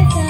Yes,